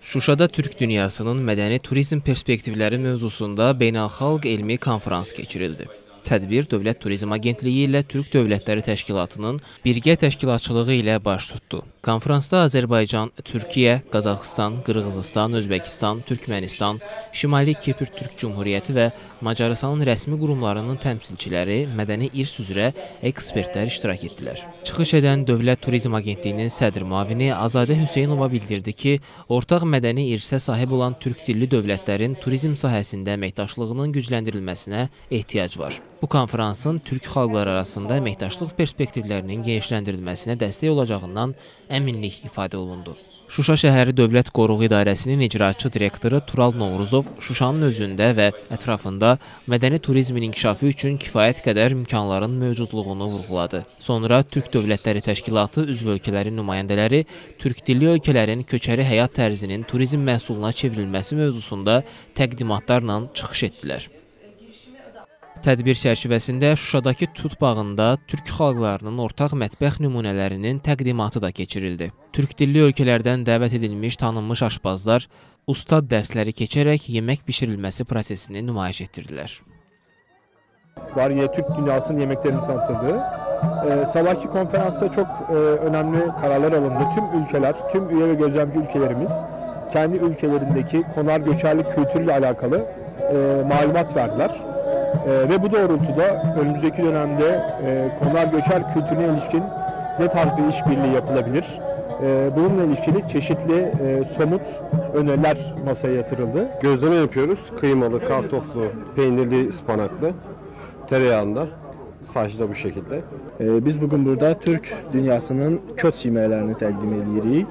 Şuşada Türk dünyasının mədəni turizm perspektivləri mövzusunda beynəlxalq elmi konfrans keçirildi. Tədbir Dövlət Turizm Agentliyi ilə Türk Dövlətləri Təşkilatının birgə təşkilatçılığı ilə baş tutdu. Konfransda Azərbaycan, Türkiyə, Qazaxıstan, Qırğızıstan, Özbəkistan, Türkmənistan, Şimali Kipr Türk Cümhuriyyəti və Macarıstanın rəsmi qurumlarının təmsilçiləri, mədəni irs üzrə ekspertlər iştirak etdilər. Çıxış edən Dövlət Turizm Agentliyinin sədr müavini Azadə Hüseynova bildirdi ki, ortaq mədəni irsə sahib olan türk dilli dövlətlərin turizm sahəsində əməkdaşlığının gücləndirilməsinə ehtiyac var. Bu konfransın türk xalqları arasında əməkdaşlıq perspektivlərinin genişləndirilməsinə dəstək olacağından əminlik ifadə olundu. Şuşa şəhəri Dövlət Qoruğu İdarəsinin icraçı direktoru Tural Novruzov Şuşanın özündə və ətrafında mədəni turizmin inkişafı üçün kifayət qədər imkanların mövcudluğunu vurğuladı. Sonra Türk Dövlətləri Təşkilatı üzv ölkələrin nümayəndələri türk dilli ölkələrin köçəri həyat tərzinin turizm məhsuluna çevrilməsi mövzusunda təqdimatlarla çıxış etdilər. Tədbir çərçivəsində Şuşadakı Tut bağında türk xalqlarının ortaq mətbəx nümunələrinin təqdimatı da keçirildi. Türk dilli ölkələrdən dəvət edilmiş tanınmış aşbazlar ustad dərsləri keçərək yemək bişirilməsi prosesini nümayiş etdirdilər. var yine Türk dünyasının yemeklerini tanıtıldığı. Ee, sabahki konferansta çok e, önemli kararlar alındı. Tüm ülkeler, tüm üye ve gözlemci ülkelerimiz kendi ülkelerindeki konar göçerlik kültürüyle alakalı e, malumat verdiler. E, ve bu doğrultuda önümüzdeki dönemde e, konar göçer kültürüne ilişkin ne tarz bir işbirliği yapılabilir? E, bununla ilişkili çeşitli e, somut öneriler masaya yatırıldı. Gözleme yapıyoruz. Kıymalı, kartoflu, peynirli, ıspanaklı, tereyağında. Saçı da bu şekilde. Ee, Biz bugün burada Türk dünyasının köç yeməklərini təqdim edirik.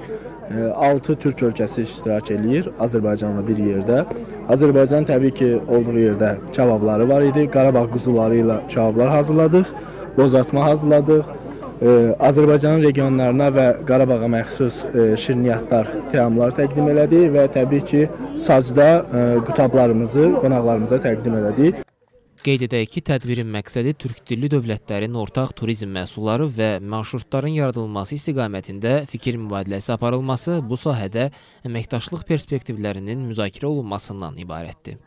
6 Türk ölkəsi iştirak eləyir Azərbaycanla bir yerdə. Azərbaycan təbii ki, olduğu yerdə kebabları var idi. Qarabağ quzuları ilə kebablar hazırladıq. Bozartma hazırladıq. Azərbaycanın regionlarına və Qarabağa məxsus e, şirniyyatlar, təamlar təqdim elədik və təbii ki, sacda e, qutablarımızı qonaqlarımıza təqdim elədik. Qeyd edək ki, tədbirin məqsədi türk dilli dövlətlərin ortaq turizm məhsulları və marşrutların yaradılması istiqamətində fikir mübadiləsi aparılması, bu sahədə əməkdaşlıq perspektivlərinin müzakirə olunmasından ibarətdir.